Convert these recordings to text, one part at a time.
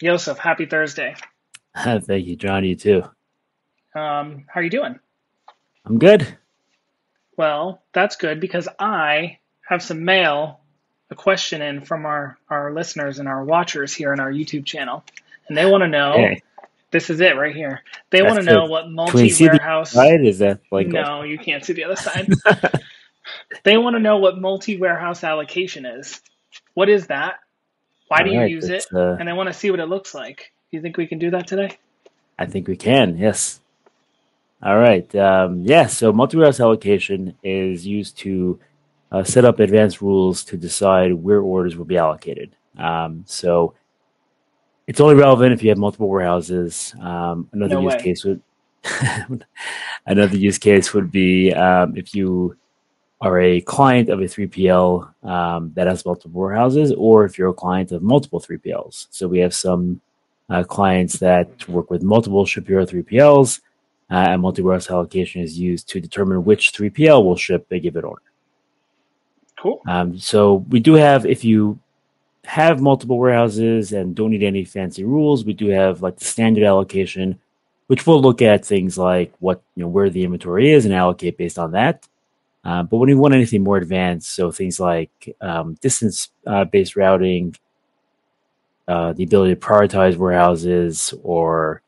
Yosef, happy Thursday. Thank you, John. You too. Um, how are you doing? I'm good. Well, that's good because I have some mail, a question in from our, our listeners and our watchers here on our YouTube channel. And they want to know Hey, this is it right here. They want to know what multi warehouse. Is that like No, you can't see the other side. They want to know what multi warehouse allocation is. What is that? Why do all you right? use it? Uh, And I want to see what it looks like. Do you think we can do that today? I think we can. Yes. All right. Um, yeah. So multi-warehouse allocation is used to uh, set up advanced rules to decide where orders will be allocated. Um, so it's only relevant if you have multiple warehouses. Um, another No use way. case would another use case would be um, if you are a client of a 3PL um, that has multiple warehouses, or if you're a client of multiple 3PLs. So we have some uh, clients that work with multiple ShipHero 3PLs, uh, and multi-warehouse allocation is used to determine which 3PL will ship a given order. Cool. Um, so we do have, if you have multiple warehouses and don't need any fancy rules, we do have like the standard allocation, which will look at things like what you know where the inventory is and allocate based on that. Uh, but when you want anything more advanced, so things like um, distance-based routing, uh, the ability to prioritize warehouses, or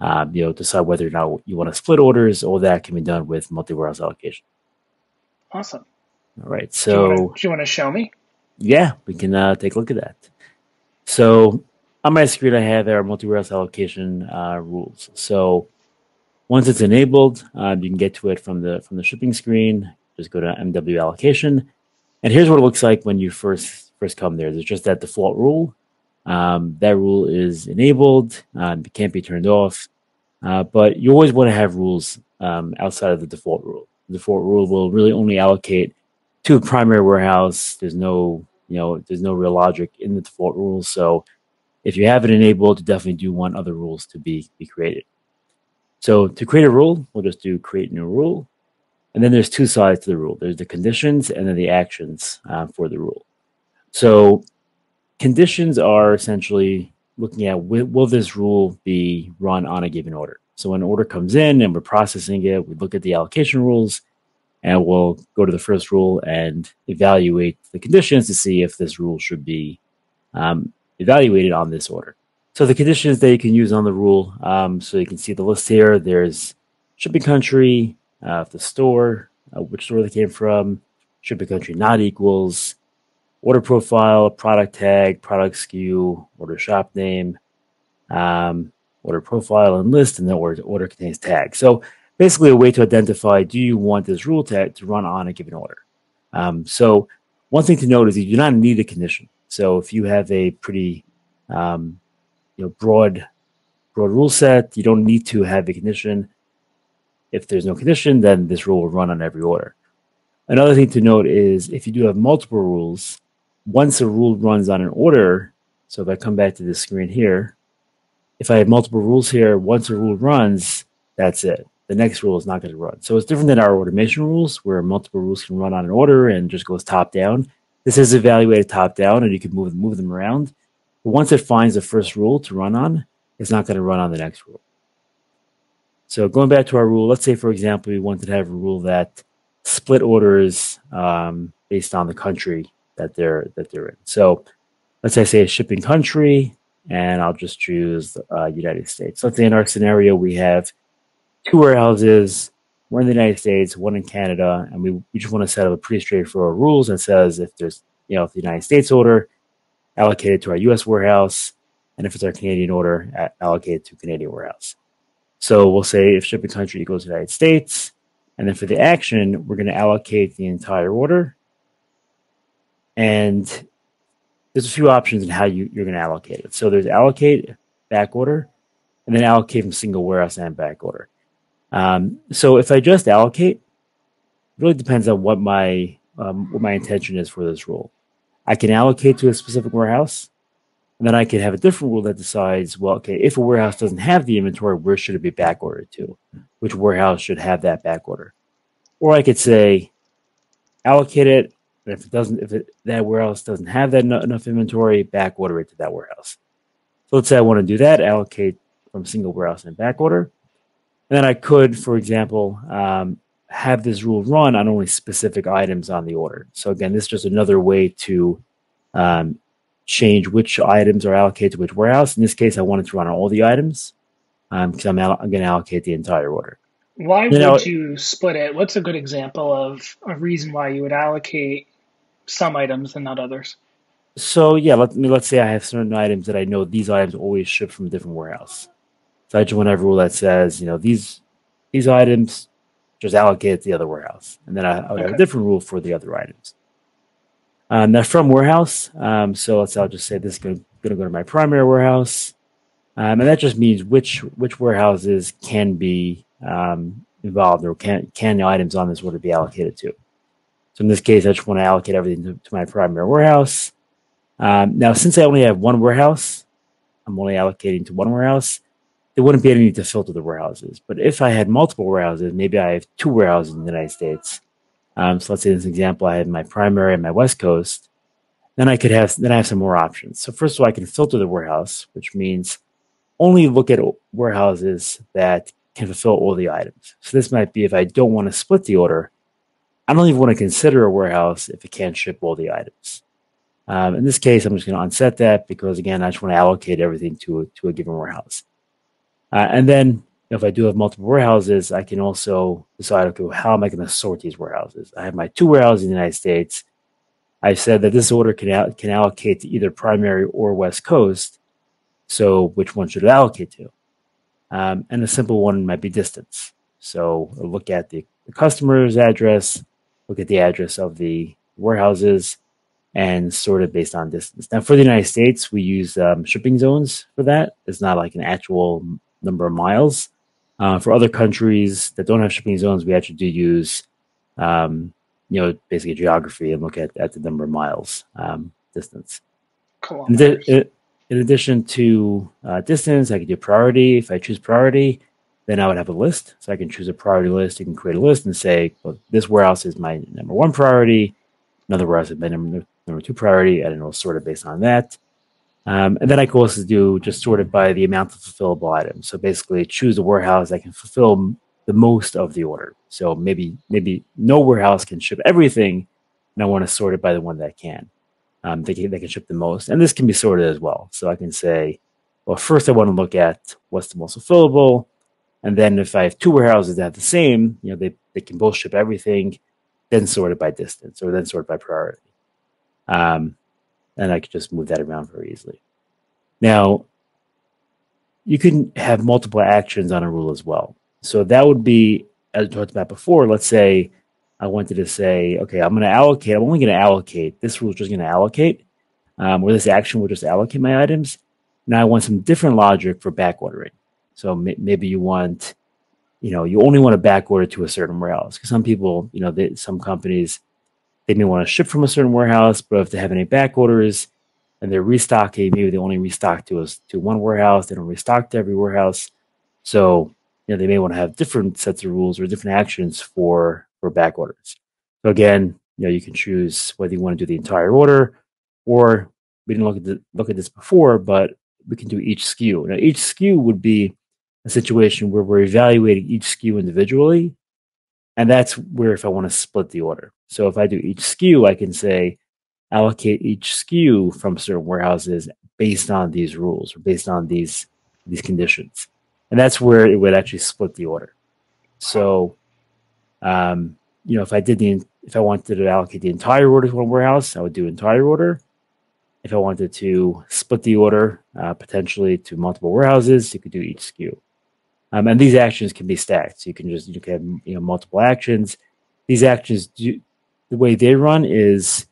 um, you know decide whether or not you want to split orders, all that can be done with multi-warehouse allocation. Awesome. All right, Do you want to, so do you want to show me? yeah, we can uh, take a look at that. So on my screen, I have our multi-warehouse allocation uh, rules. So once it's enabled, um, you can get to it from the from the shipping screen. Just go to MW allocation, and here's what it looks like when you first first come there. There's just that default rule. Um, that rule is enabled. Um, it can't be turned off. Uh, but you always want to have rules um, outside of the default rule. The default rule will really only allocate to a primary warehouse. There's no, you know, there's no real logic in the default rules. So if you have it enabled, you definitely do want other rules to be be created. So to create a rule, we'll just do create new rule. And then there's two sides to the rule. There's the conditions and then the actions uh, for the rule. So conditions are essentially looking at will, will this rule be run on a given order. So when an order comes in and we're processing it, we look at the allocation rules and we'll go to the first rule and evaluate the conditions to see if this rule should be um, evaluated on this order. So the conditions that you can use on the rule, um, so you can see the list here. There's shipping country, uh, the store, uh, which store they came from, shipping country not equals, order profile, product tag, product SKU, order shop name, um, order profile and list, and then order, order contains tag. So basically a way to identify do you want this rule tag to run on a given order. Um, so one thing to note is you do not need a condition. So if you have a pretty um, you know broad broad rule set, you don't need to have a condition. If there's no condition, then this rule will run on every order. Another thing to note is if you do have multiple rules, once a rule runs on an order, so if I come back to this screen here, if I have multiple rules here, once a rule runs, that's it. The next rule is not going to run. So it's different than our automation rules, where multiple rules can run on an order and just goes top down. This is evaluated top down, and you can move move them around. But once it finds the first rule to run on, it's not going to run on the next rule. So going back to our rule, let's say, for example, we wanted to have a rule that split orders um, based on the country that they're that they're in. So let's say I say a shipping country, and I'll just choose uh, United States. Let's say in our scenario we have two warehouses, one in the United States, one in Canada, and we, we just want to set up a pretty straightforward rules that says if there's you know if the United States order allocated to our U.S. warehouse, and if it's our Canadian order allocated to Canadian warehouse. So we'll say if shipping country equals United States, and then for the action, we're going to allocate the entire order. And there's a few options in how you, you're going to allocate it. So there's allocate, back order, and then allocate from single warehouse and back order. Um, so if I just allocate, it really depends on what my um, what my intention is for this rule. I can allocate to a specific warehouse, and then I could have a different rule that decides, well, okay, if a warehouse doesn't have the inventory, where should it be back ordered to? Which warehouse should have that back order? Or I could say, allocate it, and if it doesn't, if it, that warehouse doesn't have that eno- enough inventory, back order it to that warehouse. So let's say I want to do that, allocate from single warehouse and back order. And then I could, for example, um, have this rule run on only specific items on the order. So again, this is just another way to um, change which items are allocated to which warehouse. In this case, I wanted to run all the items because um, I'm, I'm going to allocate the entire order. Why you would you split it? What's a good example of a reason why you would allocate some items and not others? So yeah, let me let's say I have certain items that I know these items always ship from a different warehouse. So I just want to have a rule that says, you know, these these items just allocate to the other warehouse, and then I, I would okay. have a different rule for the other items. Um, now from warehouse, um, so let's I'll just say this is going to go to my primary warehouse, um, and that just means which which warehouses can be um, involved or can can the items on this order be allocated to. So in this case, I just want to allocate everything to, to my primary warehouse. Um, now, since I only have one warehouse, I'm only allocating to one warehouse. There wouldn't be any need to filter the warehouses. But if I had multiple warehouses, maybe I have two warehouses in the United States. Um, so let's say in this example, I have my primary and my West Coast. Then I could have then I have some more options. So first of all, I can filter the warehouse, which means only look at warehouses that can fulfill all the items. So this might be if I don't want to split the order, I don't even want to consider a warehouse if it can't ship all the items. Um, in this case, I'm just going to unset that because again, I just want to allocate everything to a, to a given warehouse. Uh, and then if I do have multiple warehouses, I can also decide, okay, how am I going to sort these warehouses? I have my two warehouses in the United States. I said that this order can, can allocate to either primary or West Coast. So which one should it allocate to? Um, and a simple one might be distance. So look at the, the customer's address, look at the address of the warehouses, and sort it based on distance. Now, for the United States, we use um, shipping zones for that. It's not like an actual number of miles. Uh, for other countries that don't have shipping zones, we actually do use, um, you know, basically geography and look at, at the number of miles um, distance. In, in, addition to uh, distance, I could do priority. If I choose priority, then I would have a list. So I can choose a priority list. You can create a list and say, well, this warehouse is my number one priority. Another warehouse is my number, number two priority, and it'll sort it based on that. Um, and then I can also do just sort it by the amount of fulfillable items. So basically, choose a warehouse that can fulfill the most of the order. So maybe maybe no warehouse can ship everything, and I want to sort it by the one that can. Um, they can they can ship the most, and this can be sorted as well. So I can say, well, first I want to look at what's the most fulfillable, and then if I have two warehouses that have the same, you know, they they can both ship everything, then sort it by distance or then sort it by priority. Um, and I could just move that around very easily. Now, you can have multiple actions on a rule as well. So that would be, as I talked about before, let's say I wanted to say, okay, I'm going to allocate, I'm only going to allocate, this rule is just going to allocate, um, or this action will just allocate my items. Now I want some different logic for back ordering. So maybe you want, you know, you only want to back order to a certain warehouse because some people, you know, they, some companies, they may want to ship from a certain warehouse, but if they have any back orders and they're restocking, maybe they only restock to us to one warehouse. They don't restock to every warehouse. So, you know, they may want to have different sets of rules or different actions for for back orders. So again, you know, you can choose whether you want to do the entire order or we didn't look at the, look at this before, but we can do each SKU. Now, each SKU would be a situation where we're evaluating each SKU individually, and that's where if I want to split the order. So if I do each SKU, I can say allocate each SKU from certain warehouses based on these rules or based on these these conditions, and that's where it would actually split the order. So, um, you know, if I did the if I wanted to allocate the entire order to one warehouse, I would do entire order. If I wanted to split the order uh, potentially to multiple warehouses, you could do each SKU. Um, and these actions can be stacked. So you can just you can have you know multiple actions. These actions do, the way they run is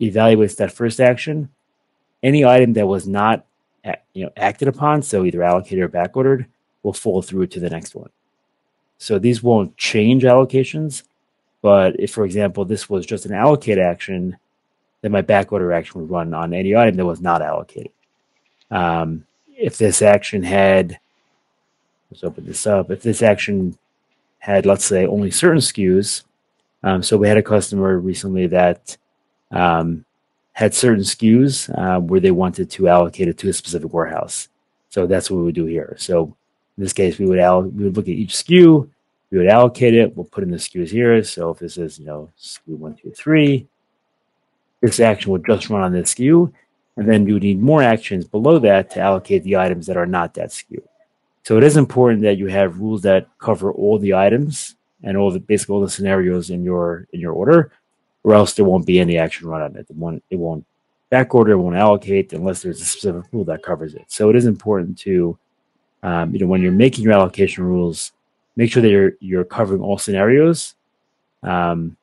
evaluates that first action. Any item that was not you know acted upon, so either allocated or backordered, will fall through to the next one. So these won't change allocations, but if, for example, this was just an allocate action, then my backorder action would run on any item that was not allocated. Um, if this action had, let's open this up. If this action had, let's say, only certain SKUs, um, so we had a customer recently that um, had certain SKUs uh, where they wanted to allocate it to a specific warehouse. So that's what we would do here. So in this case, we would we would look at each SKU, we would allocate it. We'll put in the SKUs here. So if this is you know SKU one two three, this action would just run on this SKU, and then you would need more actions below that to allocate the items that are not that SKU. So it is important that you have rules that cover all the items and all the basically all the scenarios in your in your order, or else there won't be any action run on it. It won't it won't back order, it won't allocate unless there's a specific rule that covers it. So it is important to um, you know when you're making your allocation rules, make sure that you're you're covering all scenarios. Um,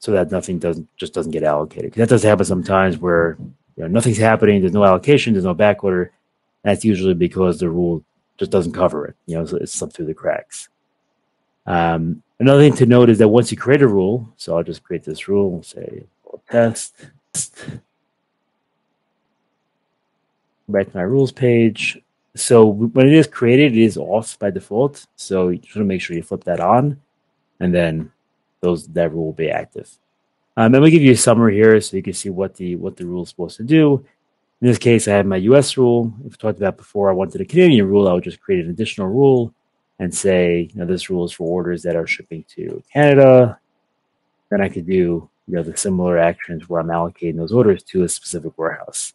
so that nothing doesn't just doesn't get allocated. That does happen sometimes where you know, nothing's happening, there's no allocation, there's no back order. That's usually because the rule just doesn't cover it. You know, it's slipped through the cracks. Um, another thing to note is that once you create a rule, so I'll just create this rule, say test. Back to my rules page. So when it is created, it is off by default. So you just want to make sure you flip that on, and then those that rule will be active. Um, and we give you a summary here so you can see what the what the rule is supposed to do. In this case, I have my US rule. If we talked about before, I wanted a Canadian rule, I would just create an additional rule and say, you know, this rule is for orders that are shipping to Canada. Then I could do, you know, the similar actions where I'm allocating those orders to a specific warehouse.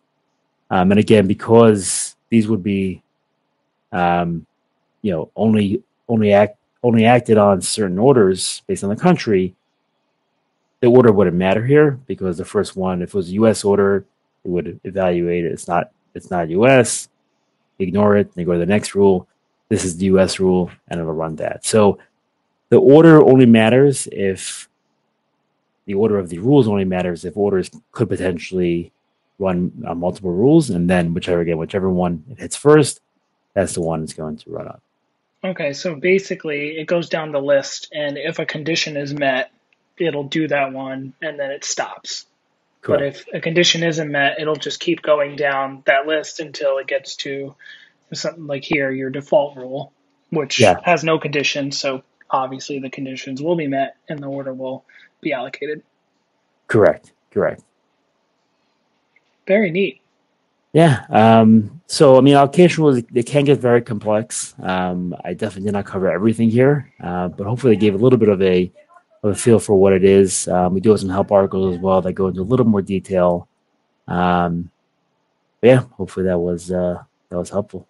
Um, and again, because these would be, um, you know, only only act only acted on certain orders based on the country, the order wouldn't matter here because the first one, if it was a U.S. order, would evaluate it. It's not it's not US. Ignore it. They go to the next rule. This is the US rule, and it'll run that. So the order only matters if the order of the rules only matters if orders could potentially run on multiple rules, and then whichever again, whichever one it hits first, that's the one it's going to run on. Okay, so basically it goes down the list, and if a condition is met, it'll do that one, and then it stops. Correct. But if a condition isn't met, it'll just keep going down that list until it gets to something like here, your default rule, which yeah. has no conditions. So obviously the conditions will be met and the order will be allocated. Correct. Correct. Very neat. Yeah. Um, so, I mean, allocation rules, they can get very complex. Um, I definitely did not cover everything here, uh, but hopefully they gave a little bit of a of a feel for what it is. Um, we do have some help articles as well that go into a little more detail. Um, yeah, hopefully that was uh, that was helpful.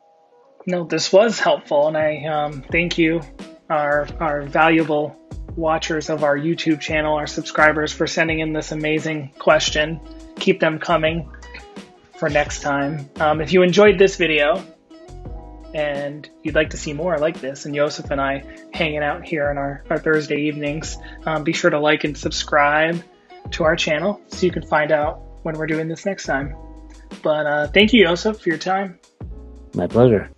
No, this was helpful, and I um, thank you, our our valuable watchers of our YouTube channel, our subscribers, for sending in this amazing question. Keep them coming for next time. Um, if you enjoyed this video, and you'd like to see more like this and Yosef and I hanging out here on our, our Thursday evenings, um, be sure to like and subscribe to our channel so you can find out when we're doing this next time. But uh, thank you, Yosef, for your time. My pleasure.